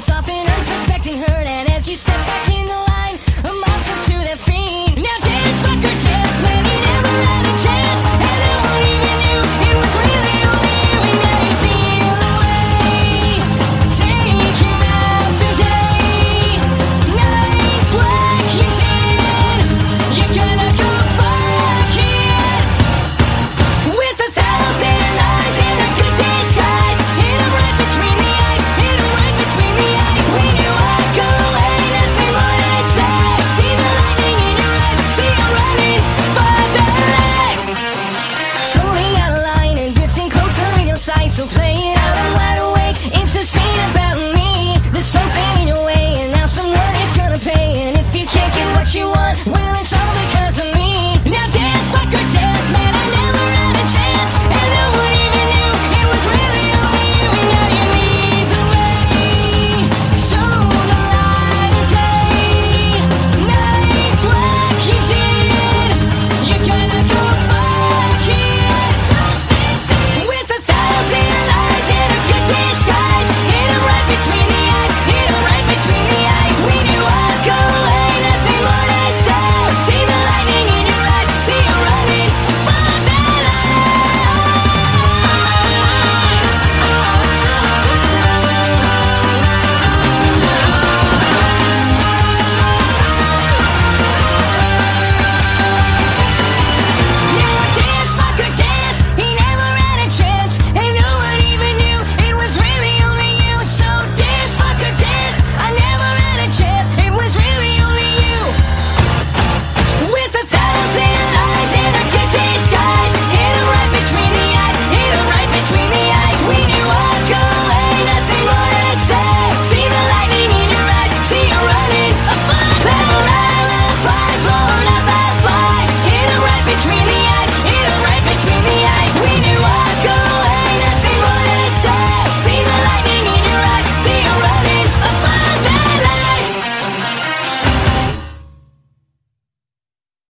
glance off an unsuspecting herd, and as you step back in the line, a march to the fiend.